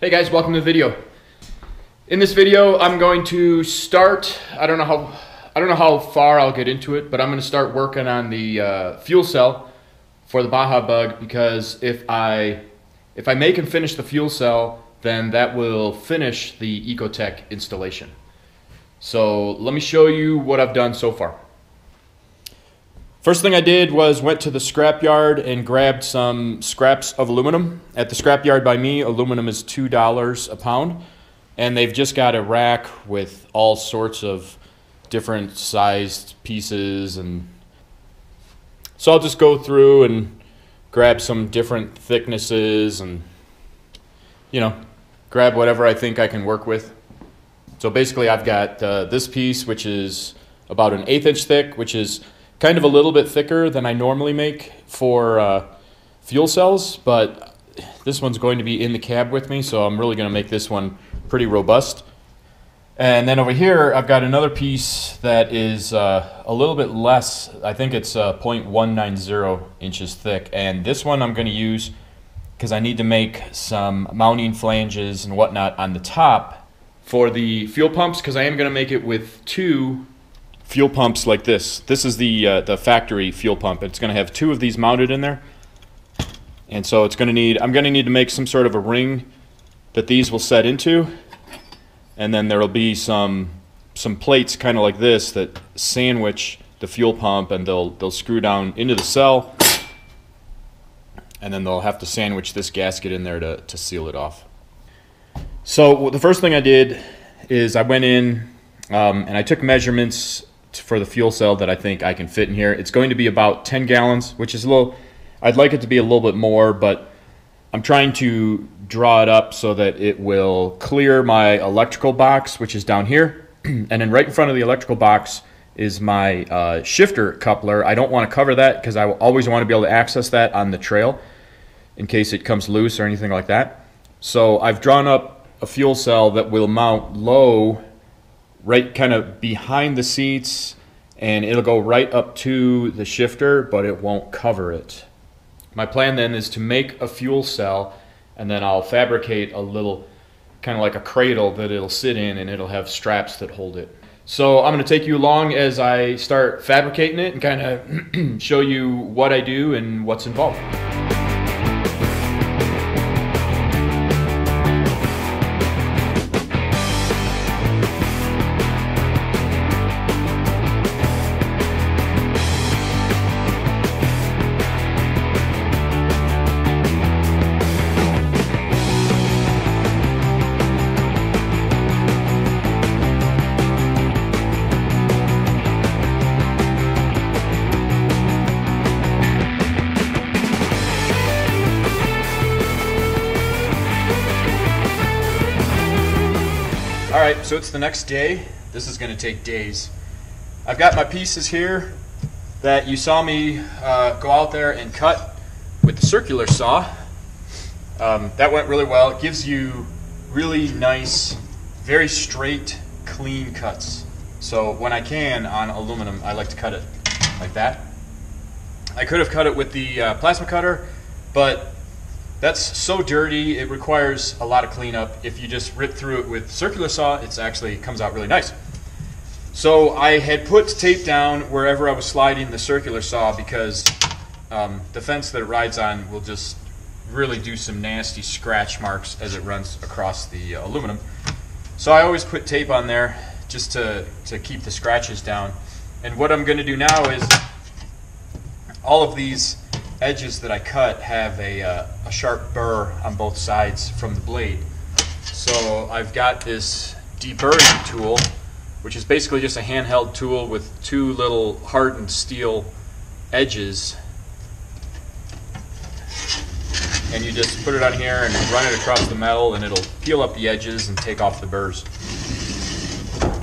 Hey guys, welcome to the video. In this video, I'm going to start, I don't know how, I don't know how far I'll get into it, but I'm going to start working on the uh, fuel cell for the Baja Bug because if I, if I make and finish the fuel cell, then that will finish the Ecotec installation. So let me show you what I've done so far. First thing I did was went to the scrapyard and grabbed some scraps of aluminum. At the scrapyard by me, aluminum is $2 a pound. And they've just got a rack with all sorts of different sized pieces. And so I'll just go through and grab some different thicknesses and, you know, grab whatever I think I can work with. So basically I've got uh, this piece, which is about an eighth inch thick, which is kind of a little bit thicker than I normally make for uh, fuel cells, but this one's going to be in the cab with me, so I'm really going to make this one pretty robust. And then over here, I've got another piece that is uh, a little bit less. I think it's uh, 0.190 inches thick. And this one I'm going to use because I need to make some mounting flanges and whatnot on the top for the fuel pumps because I am going to make it with two fuel pumps like this. This is the uh, the factory fuel pump. It's going to have two of these mounted in there. And so it's going to need, I'm going to need to make some sort of a ring that these will set into. And then there will be some some plates kind of like this that sandwich the fuel pump and they'll they'll screw down into the cell. And then they'll have to sandwich this gasket in there to, to seal it off. So the first thing I did is I went in um, and I took measurements for the fuel cell that I think I can fit in here. It's going to be about 10 gallons, which is a little, I'd like it to be a little bit more, but I'm trying to draw it up so that it will clear my electrical box, which is down here. and then right in front of the electrical box is my uh, shifter coupler. I don't want to cover that because I always want to be able to access that on the trail in case it comes loose or anything like that. So I've drawn up a fuel cell that will mount low right kind of behind the seats and it'll go right up to the shifter, but it won't cover it. My plan then is to make a fuel cell and then I'll fabricate a little kind of like a cradle that it'll sit in and it'll have straps that hold it. So I'm going to take you along as I start fabricating it and kind of show you what I do and what's involved. So it's the next day. This is going to take days. I've got my pieces here that you saw me uh, go out there and cut with the circular saw. Um, that went really well. It gives you really nice, very straight, clean cuts. So when I can on aluminum, I like to cut it like that. I could have cut it with the uh, plasma cutter, but that's so dirty, it requires a lot of cleanup. If you just rip through it with circular saw, it actually comes out really nice. So I had put tape down wherever I was sliding the circular saw because um, the fence that it rides on will just really do some nasty scratch marks as it runs across the uh, aluminum. So I always put tape on there just to, to keep the scratches down. And what I'm going to do now is all of these edges that I cut have a, uh, a sharp burr on both sides from the blade. So I've got this deburring tool, which is basically just a handheld tool with two little hardened steel edges. And you just put it on here and run it across the metal and it'll peel up the edges and take off the burrs.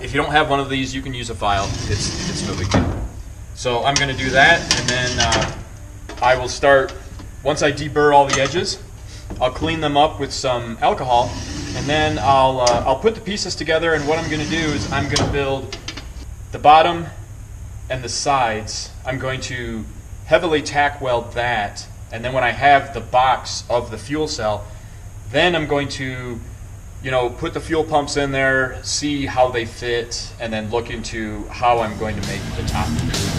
If you don't have one of these, you can use a file. It's, it's no big deal. So I'm going to do that and then uh, I will start, once I deburr all the edges, I'll clean them up with some alcohol, and then I'll, uh, I'll put the pieces together, and what I'm going to do is I'm going to build the bottom and the sides. I'm going to heavily tack weld that, and then when I have the box of the fuel cell, Then I'm going to, you know, put the fuel pumps in there, see how they fit, and then look into how I'm going to make the top.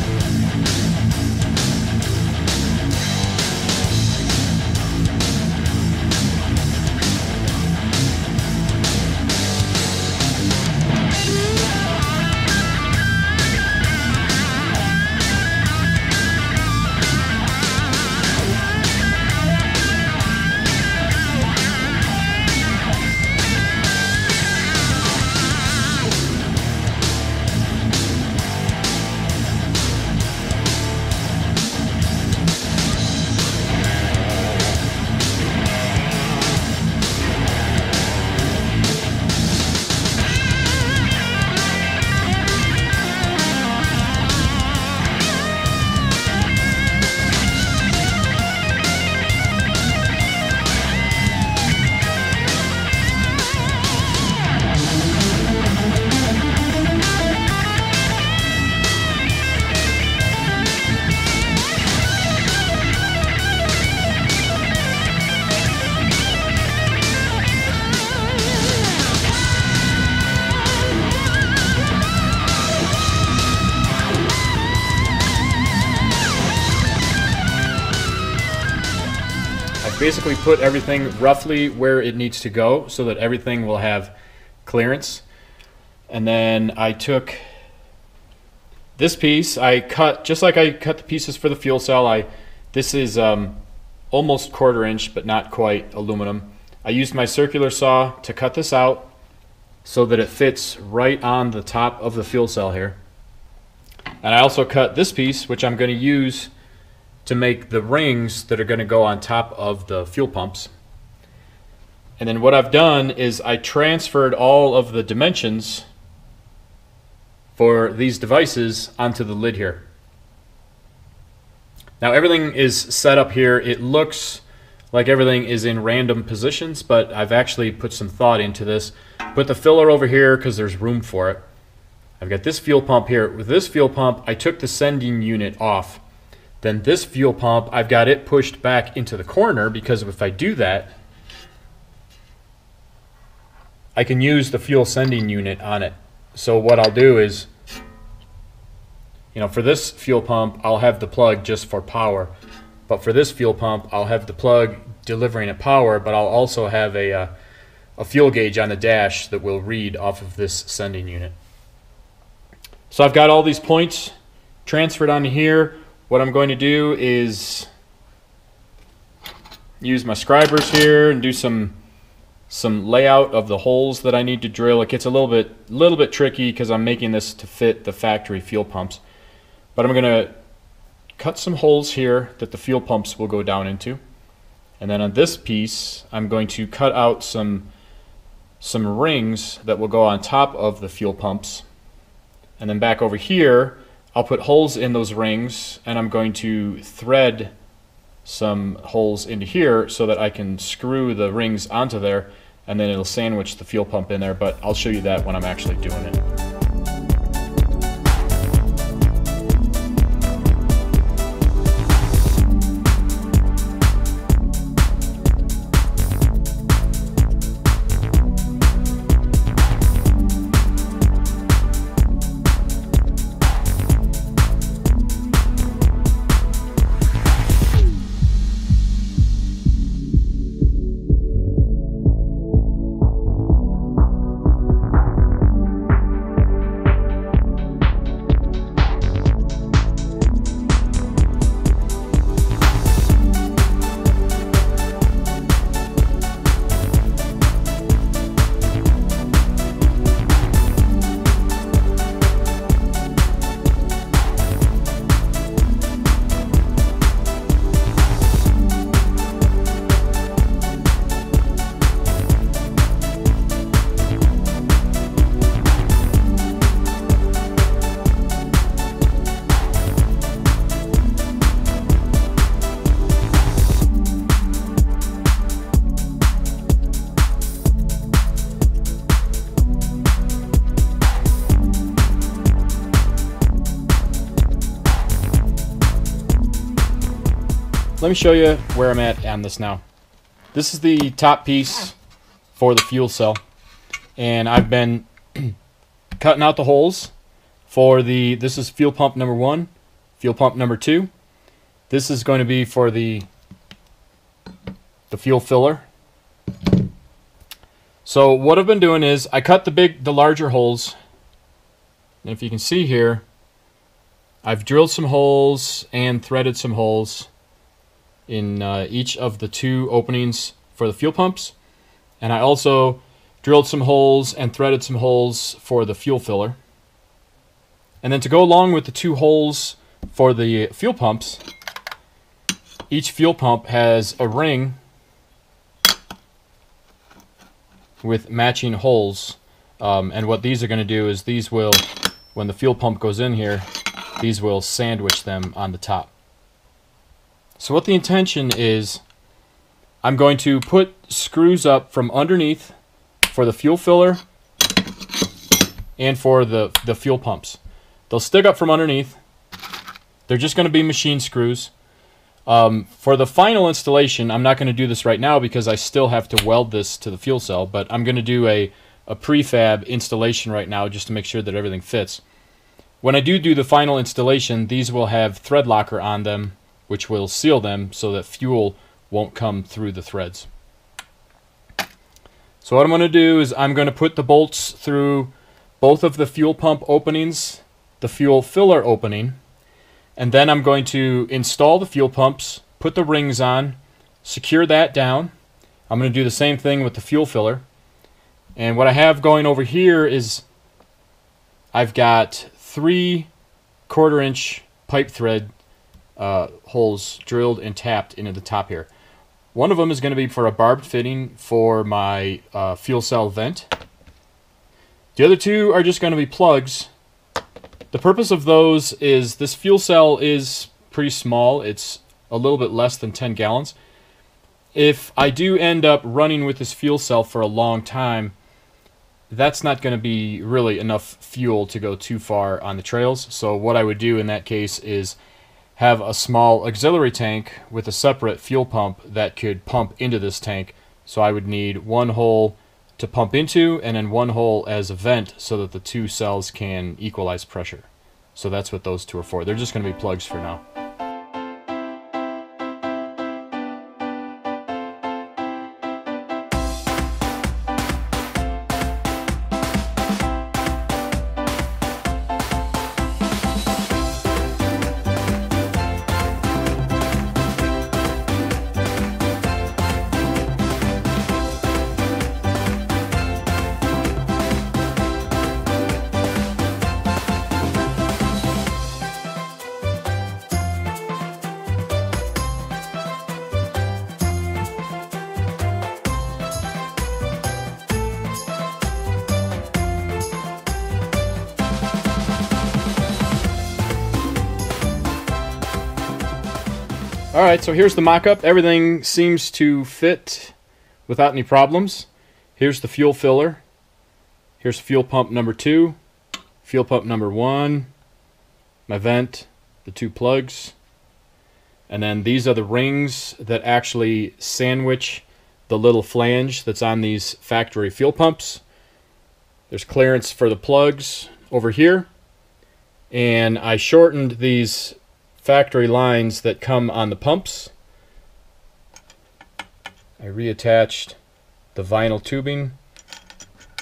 Basically put everything roughly where it needs to go so that everything will have clearance. And then I took this piece, I cut, just like I cut the pieces for the fuel cell, I this is um, almost quarter inch, but not quite aluminum. I used my circular saw to cut this out so that it fits right on the top of the fuel cell here. And I also cut this piece, which I'm going to use to make the rings that are going to go on top of the fuel pumps. And then what I've done is I transferred all of the dimensions for these devices onto the lid here. Now everything is set up here. It looks like everything is in random positions, but I've actually put some thought into this. Put the filler over here because there's room for it. I've got this fuel pump here. With this fuel pump, I took the sending unit off. Then this fuel pump, I've got it pushed back into the corner because if I do that, I can use the fuel sending unit on it. So what I'll do is, you know, for this fuel pump, I'll have the plug just for power. But for this fuel pump, I'll have the plug delivering it power, but I'll also have a, uh, a fuel gauge on the dash that will read off of this sending unit. So I've got all these points transferred onto here. What I'm going to do is use my scribers here and do some some layout of the holes that I need to drill. It gets a little bit little bit tricky because I'm making this to fit the factory fuel pumps. But I'm going to cut some holes here that the fuel pumps will go down into. And then on this piece, I'm going to cut out some some rings that will go on top of the fuel pumps. And then back over here, I'll put holes in those rings and I'm going to thread some holes into here so that I can screw the rings onto there and then it'll sandwich the fuel pump in there but I'll show you that when I'm actually doing it. Let me show you where I'm at on this now. this is the top piece for the fuel cell. And I've been cutting out the holes for the, this is fuel pump number one, fuel pump number two. This is going to be for the, the fuel filler. So what I've been doing is I cut the big, the larger holes. And if you can see here, I've drilled some holes and threaded some holes in uh, each of the two openings for the fuel pumps. And I also drilled some holes and threaded some holes for the fuel filler. And then to go along with the two holes for the fuel pumps, each fuel pump has a ring with matching holes. Um, and what these are going to do is these will, when the fuel pump goes in here, these will sandwich them on the top. So what the intention is, I'm going to put screws up from underneath for the fuel filler and for the, the fuel pumps. They'll stick up from underneath. They're just going to be machine screws. Um, for the final installation, I'm not going to do this right now because I still have to weld this to the fuel cell, but I'm going to do a, a prefab installation right now just to make sure that everything fits. When I do do the final installation, these will have thread locker on them, which will seal them so that fuel won't come through the threads. So what I'm going to do is I'm going to put the bolts through both of the fuel pump openings, the fuel filler opening, and then I'm going to install the fuel pumps, put the rings on, secure that down. I'm going to do the same thing with the fuel filler. And what I have going over here is I've got three quarter inch pipe thread uh, holes drilled and tapped into the top here. One of them is going to be for a barbed fitting for my uh, fuel cell vent. The other two are just going to be plugs the purpose of those is this fuel cell is pretty small. It's a little bit less than 10 gallons. If I do end up running with this fuel cell for a long time, that's not going to be really enough fuel to go too far on the trails. So what I would do in that case is have a small auxiliary tank with a separate fuel pump that could pump into this tank. So I would need one hole to pump into and then one hole as a vent so that the two cells can equalize pressure. So that's what those two are for. They're just going to be plugs for now. Alright, so here's the mock-up. Everything seems to fit without any problems. Here's the fuel filler. Here's fuel pump number two, fuel pump number one, my vent, the two plugs. And then these are the rings that actually sandwich the little flange that's on these factory fuel pumps. There's clearance for the plugs over here. And I shortened these factory lines that come on the pumps. I reattached the vinyl tubing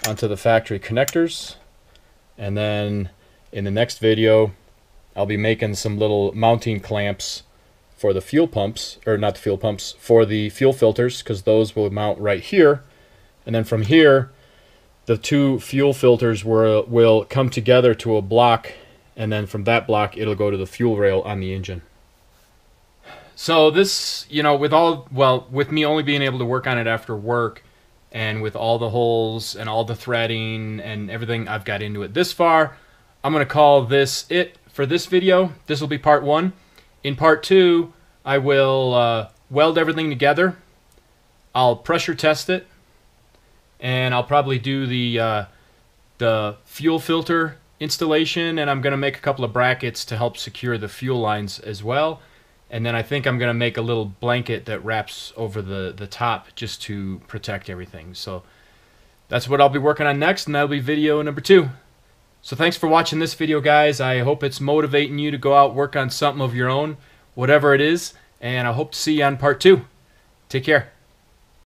onto the factory connectors and then in the next video I'll be making some little mounting clamps for the fuel pumps or not the fuel pumps for the fuel filters because those will mount right here and then from here the two fuel filters will, will come together to a block and then from that block it'll go to the fuel rail on the engine. So this, you know, with all well, with me only being able to work on it after work and with all the holes and all the threading and everything I've got into it this far, I'm going to call this it for this video. This will be part 1. In part 2, I will uh, weld everything together. I'll pressure test it and I'll probably do the uh, the fuel filter installation and I'm going to make a couple of brackets to help secure the fuel lines as well. And then I think I'm going to make a little blanket that wraps over the, the top just to protect everything. So that's what I'll be working on next, and that'll be video number two. So thanks for watching this video, guys. I hope it's motivating you to go out work on something of your own, whatever it is, and I hope to see you on part two. Take care.